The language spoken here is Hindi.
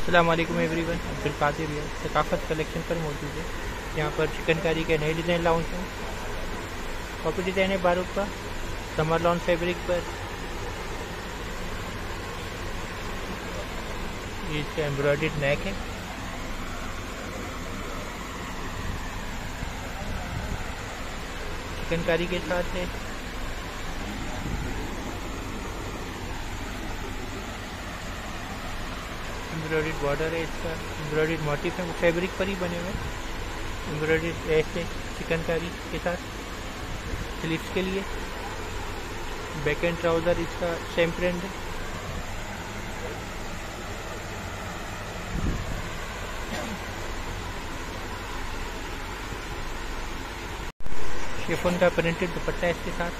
अल्लाम एवरीवन अब्दुल कादिर है सकाफत कलेक्शन पर मौजूद है। यहाँ पर चिकनकारी के नए डिज़ाइन लॉन्च हैं। कॉपी डिज़ाइन है बारूद का। समर लॉन्च फैब्रिक पर। ये इसका एम्ब्रॉयड नेक है। चिकनकारी के साथ है। एम्ब्रॉयड बॉर्डर है इसका एम्ब्रॉयड मोटिव है, वो फैब्रिक पर ही बने हुए एम्ब्रॉयड ऐसे चिकनकारी के साथ, स्लीव्स के लिए। बैक एंड ट्राउज़र इसका सेम प्रिंट है। शेफोन का प्रिंटेड दुपट्टा इसके साथ।